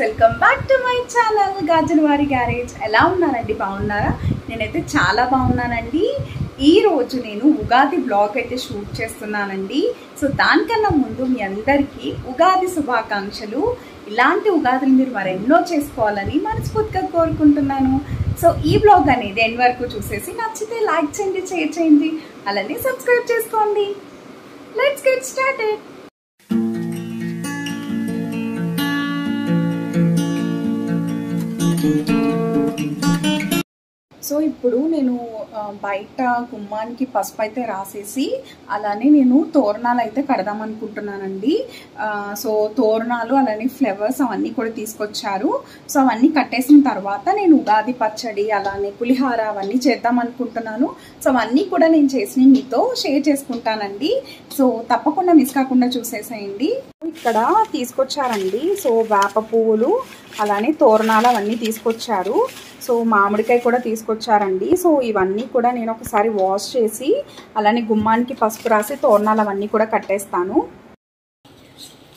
Welcome back to my channel gaussian వారి garage ఎలా ఉన్నారండి? బాగున్నారా? నేనైతే చాలా బాగున్నానండి. ఈరోజు నేను ఉగాది బ్లాగ్ అయితే షూట్ చేస్తున్నానండి. సో దానికన్నా ముందు మీ అందరికీ ఉగాది శుభాకాంక్షలు. ఇలాంటి ఉగాదులు మీరు మరెన్నో చేసుకోవాలని మనస్ఫూర్తిగా కోరుకుంటున్నాను. సో ఈ బ్లాగ్ అనేది ఎండ్ వరకు చూసేసి నచ్చితే లైక్ చేయండి షేర్ చేయండి అలానే సబ్స్క్రైబ్ చేసుకోండి. Let's get started. సో ఇప్పుడు నేను బయట గుమ్మానికి పసుపు అయితే రాసేసి అలానే నేను తోరణాలు అయితే కడదాం అనుకుంటున్నానండి. సో తోరణాలు అలానే ఫ్లవర్స్ అవన్నీ కూడా తీసుకొచ్చారు. సో అవన్నీ కట్టేసిన తర్వాత నేను ఉగాది పచ్చడి అలానే పులిహార అవన్నీ చేద్దాం అనుకుంటున్నాను. సో అవన్నీ కూడా నేను చేసి మీతో షేర్ చేసుకుంటానండి. సో తప్పకుండా మిస్ కాకుండా చూసేసేయండి. ఇక్కడ తీసుకొచ్చారండి. సో వేప పువ్వులు అలానే తోరణాలు అవన్నీ తీసుకొచ్చారు. సో మామిడికాయ కూడా తీసుకొచ్చారండి. సో ఇవన్నీ కూడా నేను ఒకసారి వాష్ చేసి అలానే గుమ్మానికి పసుపు రాసి తోరణాలు అవన్నీ కూడా కట్టేస్తాను.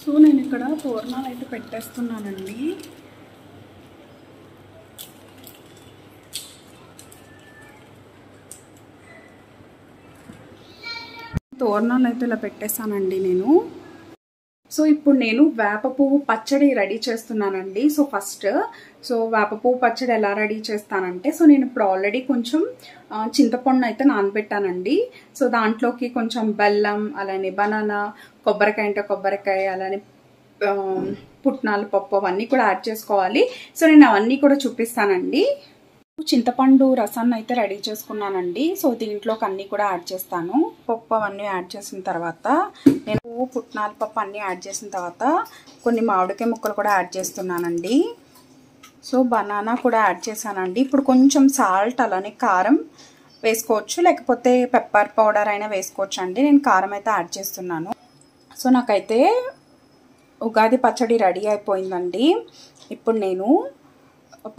సో నేను ఇక్కడ తోరణాలు అయితే పెట్టేస్తున్నానండి. తోరణాలు అయితే ఇలా పెట్టేస్తానండి నేను. సో ఇప్పుడు నేను వేప పువ్వు పచ్చడి రెడీ చేస్తున్నానండి. సో ఫస్ట్ సో వేప పువ్వు పచ్చడి ఎలా రెడీ చేస్తానంటే సో నేను ఇప్పుడు ఆల్రెడీ కొంచెం చింతపండు అయితే నానబెట్టానండి. సో దాంట్లోకి కొంచెం బెల్లం అలానే బనానా కొబ్బరికాయ అంటే కొబ్బరికాయ అలానే పుట్నాలు పుట్నాల పప్పు అవన్నీ కూడా యాడ్ చేసుకోవాలి. సో నేను అవన్నీ కూడా చూపిస్తానండి. చింతపండు రసాన్ని అయితే రెడీ చేసుకున్నానండి. సో దీంట్లోకి అన్నీ కూడా యాడ్ చేస్తాను. పప్పు అవన్నీ యాడ్ చేసిన తర్వాత నేను పుట్నాల పప్పు అన్నీ యాడ్ చేసిన తర్వాత కొన్ని మామిడికాయ ముక్కలు కూడా యాడ్ చేస్తున్నానండి. సో బనానా కూడా యాడ్ చేశానండి. ఇప్పుడు కొంచెం సాల్ట్ అలానే కారం వేసుకోవచ్చు లేకపోతే పెప్పర్ పౌడర్ అయినా వేసుకోవచ్చు అండి నేను కారం అయితే యాడ్ చేస్తున్నాను. సో నాకైతే ఉగాది పచ్చడి రెడీ అయిపోయిందండి. ఇప్పుడు నేను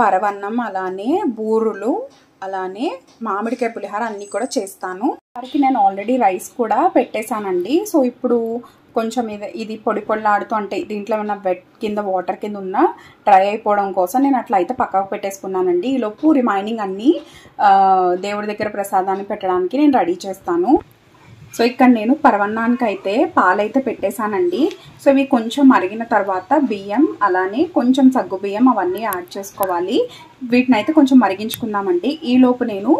పరవన్నం అలానే బూరులు అలానే మామిడికాయ పులిహార అన్నీ కూడా చేస్తాను. వారికి నేను ఆల్రెడీ రైస్ కూడా పెట్టేశానండి. సో ఇప్పుడు కొంచెం ఇది ఇది పొడి పొడిలాడుతూ అంటే దీంట్లో ఏమైనా వెట్ కింద వాటర్ కింద ఉన్న డ్రై అయిపోవడం కోసం నేను అట్లా అయితే పక్కకు పెట్టేసుకున్నానండి. ఈలోపు రిమైనింగ్ అన్నీ దేవుడి దగ్గర ప్రసాదాన్ని పెట్టడానికి నేను రెడీ చేస్తాను. సో ఇక్కడ నేను పరవన్నానికి అయితే పాలైతే పెట్టేశానండి. సో ఇవి కొంచెం మరిగిన తర్వాత బియ్యం అలానే కొంచెం సగ్గు బియ్యం అవన్నీ యాడ్ చేసుకోవాలి. వీటిని అయితే కొంచెం మరిగించుకుందామండి. ఈలోపు నేను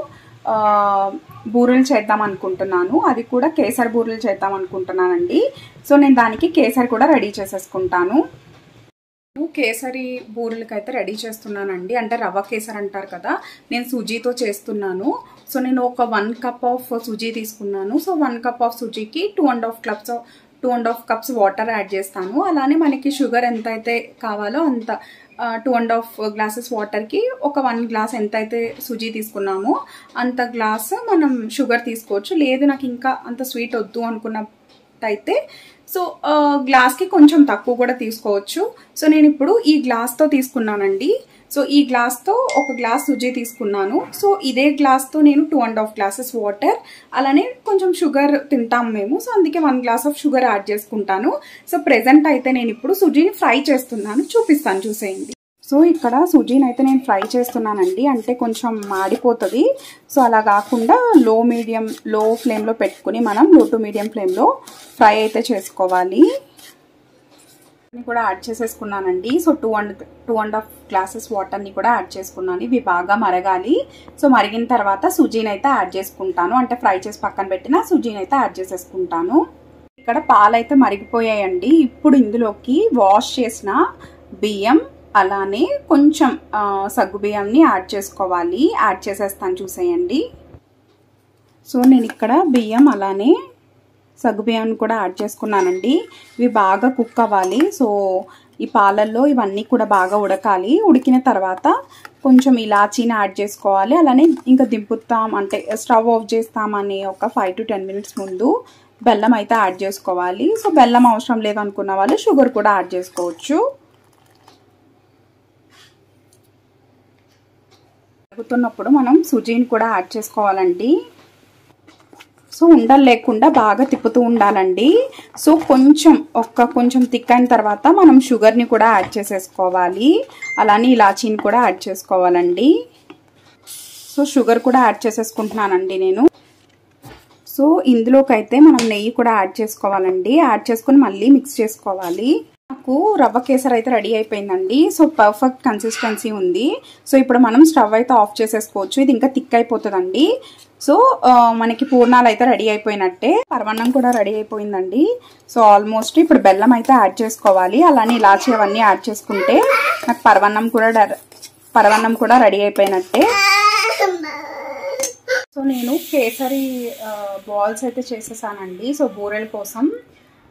బూరెలు చేద్దాం అనుకుంటున్నాను. అది కూడా కేసరి బూరెలు చేద్దాం అనుకుంటున్నానండి. సో నేను దానికి కేసరి కూడా రెడీ చేసేసుకుంటాను. నేను కేసరి బూరెలకి అయితే రెడీ చేస్తున్నానండి. అంటే రవ్వ కేసరి అంటారు కదా నేను సుజీతో చేస్తున్నాను. సో నేను ఒక వన్ కప్ ఆఫ్ సుజీ తీసుకున్నాను. So one cup of సుజీకి two and half cups two and half cups water add చేస్తాను. అలానే మనకి షుగర్ ఎంత అయితే కావాలో అంత టూ అండ్ హాఫ్ గ్లాసెస్ వాటర్కి ఒక వన్ గ్లాస్ ఎంత అయితే సుజీ తీసుకున్నామో అంత గ్లాస్ మనం షుగర్ తీసుకోవచ్చు. లేదు నాకు ఇంకా అంత స్వీట్ వద్దు అనుకున్న అయితే సో గ్లాస్కి కొంచెం తక్కువ కూడా తీసుకోవచ్చు. సో నేను ఇప్పుడు ఈ గ్లాస్తో తీసుకున్నానండి. సో ఈ గ్లాస్తో ఒక గ్లాస్ సుజీ తీసుకున్నాను. సో ఇదే గ్లాస్తో నేను two and half glasses water అలానే కొంచెం షుగర్ తింటాం మేము. సో అందుకే one glass of sugar add చేసుకుంటాను. సో ప్రెసెంట్ అయితే నేను ఇప్పుడు సుజీని ఫ్రై చేస్తున్నాను. చూపిస్తాను చూసేయండి. సో ఇక్కడ సుజీని అయితే నేను ఫ్రై చేస్తున్నానండి. అంటే కొంచెం మాడిపోతుంది. సో అలా కాకుండా లో మీడియం లో ఫ్లేమ్లో పెట్టుకుని మనం లో టు మీడియం ఫ్లేమ్లో ఫ్రై అయితే చేసుకోవాలి. అన్ని కూడా add చేసేసుకున్నానండి. So two and two and half glasses వాటర్ని కూడా యాడ్ చేసుకున్నాను. ఇవి బాగా మరగాలి. సో మరిగిన తర్వాత సుజీని అయితే యాడ్ చేసుకుంటాను. అంటే ఫ్రై చేసి పక్కన పెట్టిన సుజీని అయితే యాడ్ చేసేసుకుంటాను. ఇక్కడ పాలు అయితే మరిగిపోయాయండి. ఇప్పుడు ఇందులోకి వాష్ చేసిన బియ్యం అలానే కొంచెం సగ్గుబియ్యాన్ని యాడ్ చేసుకోవాలి. యాడ్ చేసేస్తాను చూసేయండి. సో నేను ఇక్కడ బియ్యం అలానే సగ్గుబియ్యాన్ని కూడా యాడ్ చేసుకున్నానండి. ఇవి బాగా కుక్ అవ్వాలి. సో ఈ పాలల్లో ఇవన్నీ కూడా బాగా ఉడకాలి. ఉడికిన తర్వాత కొంచెం ఇలాచీని యాడ్ చేసుకోవాలి. అలానే ఇంకా దింపుతాం అంటే స్టవ్ ఆఫ్ చేస్తామని ఒక ఫైవ్ టు టెన్ మినిట్స్ ముందు బెల్లం అయితే యాడ్ చేసుకోవాలి. సో బెల్లం అవసరం లేదనుకున్న వాళ్ళు షుగర్ కూడా యాడ్ చేసుకోవచ్చు. మరుగుతున్నప్పుడు మనం సుజీని కూడా యాడ్ చేసుకోవాలండి. సో ఉండలు లేకుండా బాగా తిప్పుతూ ఉండాలండి. సో కొంచెం ఒక్క కొంచెం థిక్ అయిన తర్వాత మనం షుగర్ని కూడా యాడ్ చేసేసుకోవాలి. అలానే ఇలాచీని కూడా యాడ్ చేసుకోవాలండి. సో షుగర్ కూడా యాడ్ చేసేసుకుంటున్నానండి నేను. సో ఇందులోకి అయితే మనం నెయ్యి కూడా యాడ్ చేసుకోవాలండి. యాడ్ చేసుకుని మళ్ళీ మిక్స్ చేసుకోవాలి. నాకు రవ్వ కేసర్ అయితే రెడీ అయిపోయిందండి. సో పర్ఫెక్ట్ కన్సిస్టెన్సీ ఉంది. సో ఇప్పుడు మనం స్టవ్ అయితే ఆఫ్ చేసేసుకోవచ్చు. ఇది ఇంకా థిక్ అయిపోతుందండి. సో మనకి పూర్ణాలు అయితే రెడీ అయిపోయినట్టే. పర్వన్నం కూడా రెడీ అయిపోయిందండి. సో ఆల్మోస్ట్ ఇప్పుడు బెల్లం అయితే యాడ్ చేసుకోవాలి. అలానే ఇలాచి అవన్నీ యాడ్ చేసుకుంటే నాకు పరవన్నం కూడా పరవన్నం కూడా రెడీ అయిపోయినట్టే. సో నేను కేసరి బాల్స్ అయితే చేసేసానండి. సో బూరెల కోసం.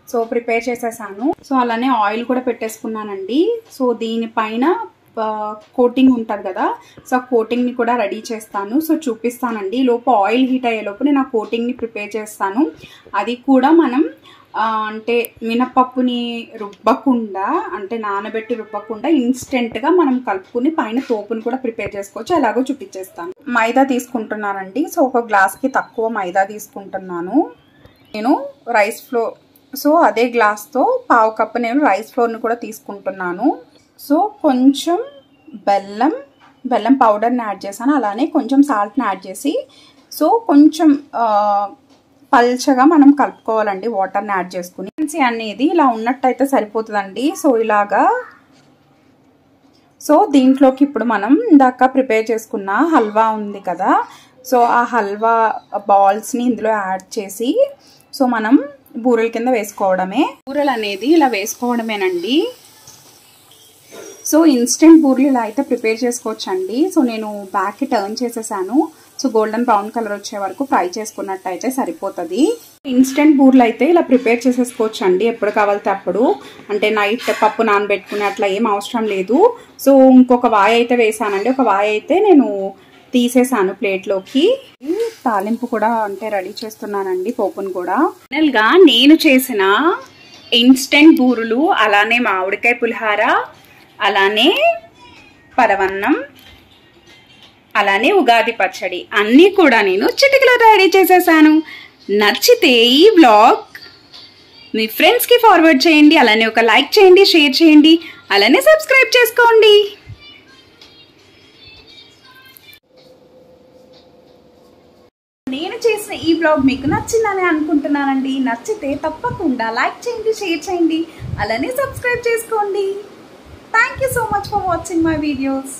సో ప్రిపేర్ చేసేసాను. సో అలానే ఆయిల్ కూడా పెట్టేసుకున్నానండి. సో దీనిపైన కోటింగ్ ఉంటుంది కదా సో ఆ కోటింగ్ని కూడా రెడీ చేస్తాను. సో చూపిస్తానండి. లోపు ఆయిల్ హీట్ అయ్యేలోపు నేను ఆ కోటింగ్ని ప్రిపేర్ చేస్తాను. అది కూడా మనం అంటే మినపప్పుని రుబ్బకుండా అంటే నానబెట్టి రుబ్బకుండా ఇన్స్టెంట్గా మనం కలుపుకుని పైన తోపుని కూడా ప్రిపేర్ చేసుకోవచ్చు. అలాగో చూపించేస్తాను. మైదా తీసుకుంటున్నానండి. సో ఒక గ్లాస్కి తక్కువ మైదా తీసుకుంటున్నాను. నేను రైస్ ఫ్లోర్ సో అదే గ్లాస్తో పావు కప్పు నేను రైస్ ఫ్లోర్ని కూడా తీసుకుంటున్నాను. సో కొంచెం బెల్లం బెల్లం పౌడర్ని యాడ్ చేశాను. అలానే కొంచెం సాల్ట్ని యాడ్ చేసి సో కొంచెం పల్చగా మనం కలుపుకోవాలండి వాటర్ని యాడ్ చేసుకుని. అనేది ఇలా ఉన్నట్టయితే సరిపోతుందండి. సో ఇలాగా సో దీంట్లోకి ఇప్పుడు మనం ఇందాక ప్రిపేర్ చేసుకున్న హల్వా ఉంది కదా సో ఆ హల్వా బాల్స్ని ఇందులో యాడ్ చేసి సో మనం బూరెల కింద వేసుకోవడమే. బూరెలు అనేది ఇలా వేసుకోవడమేనండి. సో ఇన్స్టెంట్ బూరెలు ఇలా అయితే ప్రిపేర్ చేసుకోవచ్చండి. సో నేను బ్యాక్కి టర్న్ చేసేసాను. సో గోల్డెన్ బ్రౌన్ కలర్ వచ్చే వరకు ఫ్రై చేసుకున్నట్టయితే సరిపోతుంది. ఇన్స్టెంట్ బూర్లు అయితే ఇలా ప్రిపేర్ చేసేసుకోవచ్చు అండి ఎప్పుడు కావాలితే అప్పుడు. అంటే నైట్ పప్పు నానబెట్టుకుని అట్లా ఏం అవసరం లేదు. సో ఇంకొక వాయి అయితే వేసానండి. ఒక వాయి అయితే నేను తీసేసాను ప్లేట్లోకి. తాలింపు కూడా అంటే రెడీ చేస్తున్నానండి పోపును కూడా. ఫైనల్గా నేను చేసిన ఇన్స్టెంట్ బూరులు అలానే మామిడికాయ పులిహార అలానే పరవన్నం అలానే ఉగాది పచ్చడి అన్నీ కూడా నేను చిటికలో రెడీ చేసేసాను. నచ్చితే ఈ బ్లాగ్ మీ ఫ్రెండ్స్కి ఫార్వర్డ్ చేయండి అలానే ఒక లైక్ చేయండి షేర్ చేయండి అలానే సబ్స్క్రైబ్ చేసుకోండి. నేను చేసిన ఈ బ్లాగ్ మీకు నచ్చిందని అనుకుంటున్నానండి. నచ్చితే తప్పకుండా లైక్ చేయండి షేర్ చేయండి. అలానే సబ్స్క్రైబ్ చేసుకోండి. Thank you so much for watching my videos